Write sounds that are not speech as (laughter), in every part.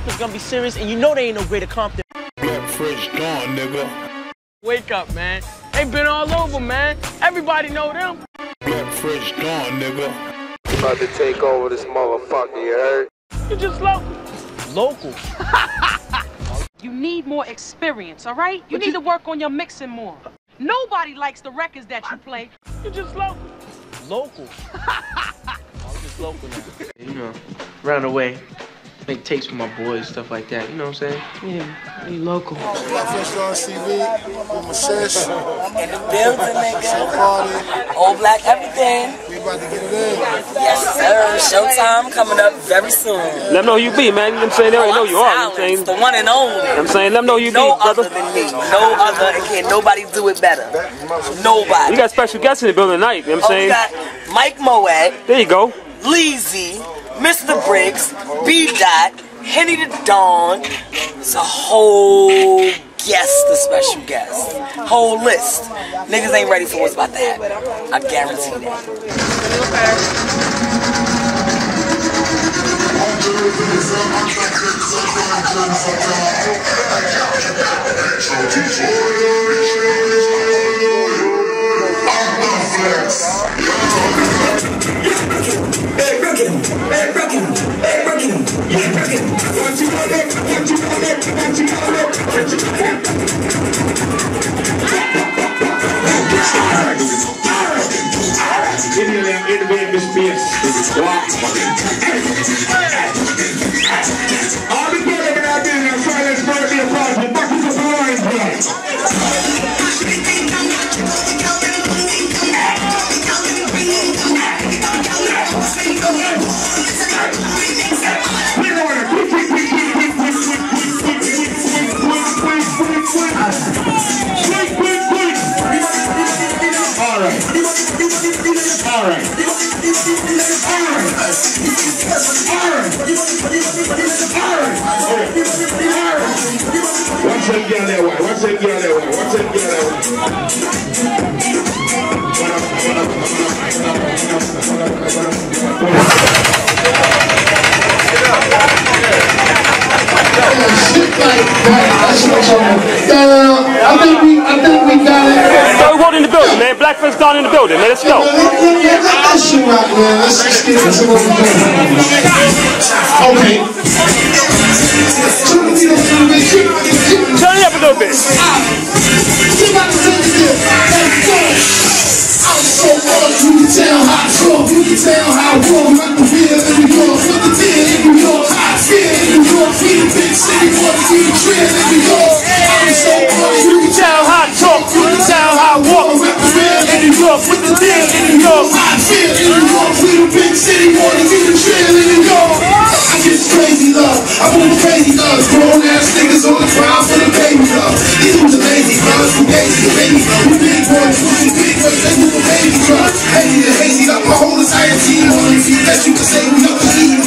Compton's gonna be serious, and you know they ain't no greater Compton. Black Fresh Don, nigga. Wake up, man. They been all over, man. Everybody know them. Black Fresh Don, nigga. About to take over this motherfucker, you heard? You just local. Local. (laughs) You need more experience, all right? You need to work on your mixing more. Nobody likes the records that you play. You just local. Local. (laughs) I'm just local now. You know, run away. Make tapes for my boys, stuff like that. You know what I'm saying? Yeah, you local. Black Fresh Don TV with my sis. In the building, nigga. Show party. All black everything. We about to get it in. Yes, sir. Showtime coming up very soon. Let them know who you be, man. You know what I'm saying? They already know you are. You know I'm saying? The one and only. You know what I'm saying? Let them know who you No be, brother. No other than me. No other, and can't nobody do it better. Nobody. You got special guests in the building tonight. You know what Oh, I'm we saying? got Mike Moet, There you go. Leezy, Mr. Briggs, B. Dot, Henny the Dawn. It's a whole guest, a special guest. Whole list. Niggas ain't ready for what's about to happen. I guarantee that. video down in the bed, Miss Pierce. Wow. I'll be getting it out there now. Try this bird be a part of the buckets of the lion's blood. Watch them get that way. Watch them get that way. Watch them get that way. Uh, I think we, I think we got it. So we in the building, man. Black Fresh Don in the building, man. Let's go. Okay. Turn it up a little bit. York, with the deal in New York. I feel in New York, we the big city, boy, we the trail in New York. I get crazy love, I move crazy love, grown ass niggas on the ground for the baby love. These dudes are lazy, brothers, we baby, the baby love. We big boys, pushing big boys, they move a baby truck. Hazy to hazy, got my whole entire team on the feet. That you can say we up the lead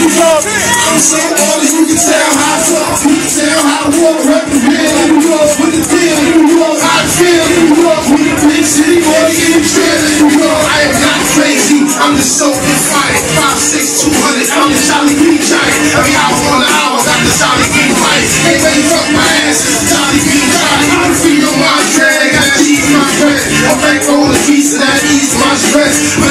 in I'm so on it, you can tell how I talk, you can tell how I walk, rep the real in New York, with the deal in New York, I feel in New York, we the big city, boys, we the in New York. I am not crazy, I'm just so defiant, five, six, two hundred, I'm the Charlie B giant. Every hour the hour, got the Charlie B fight. Ready fuck my ass, Charlie B giant. I'm on my dread, they gotta my bread. I'm on the of that ease my stress. But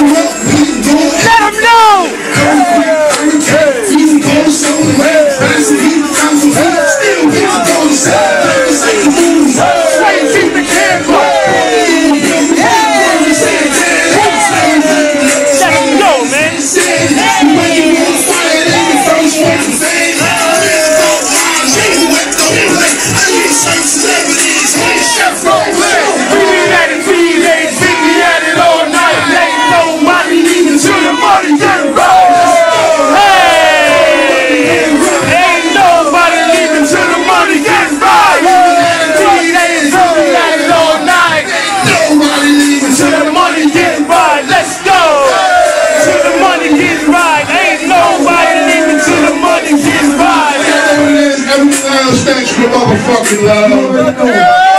Thank you. fucking loud.